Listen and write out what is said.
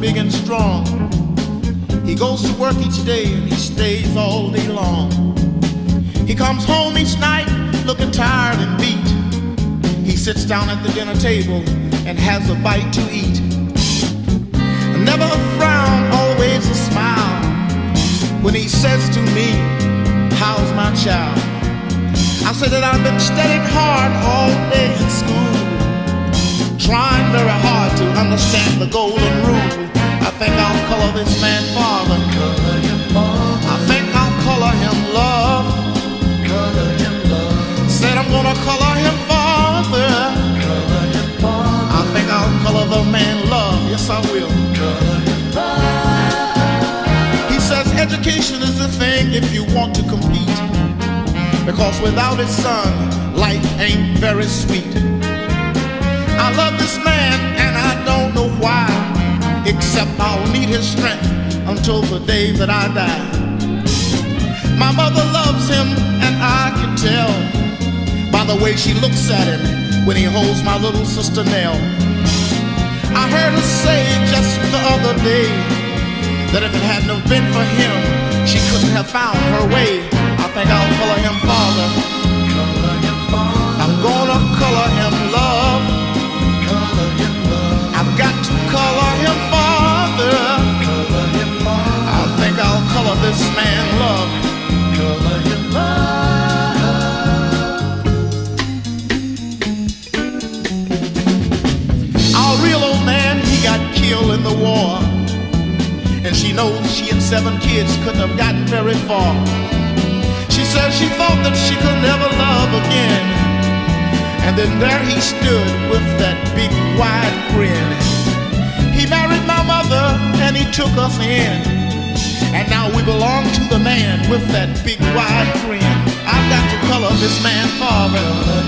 big and strong. He goes to work each day and he stays all day long. He comes home each night looking tired and beat. He sits down at the dinner table and has a bite to eat. Never a frown, always a smile. When he says to me, How's my child? I said that I've been studying hard all day in school, understand the golden rule. I think I'll color this man father. I think I'll color him love. Said I'm gonna color him father. I think I'll color the man love. Yes, I will. Color him father. He says education is the thing if you want to compete. Because without his son, life ain't very sweet. I love this man except I'll need his strength until the day that I die. My mother loves him and I can tell by the way she looks at him when he holds my little sister Nell. I heard her say just the other day that if it hadn't been for him, she couldn't have found her way. The war. And she knows she and seven kids couldn't have gotten very far. She says she thought that she could never love again. And then there he stood with that big wide grin. He married my mother and he took us in. And now we belong to the man with that big wide grin. I've got to color this man father.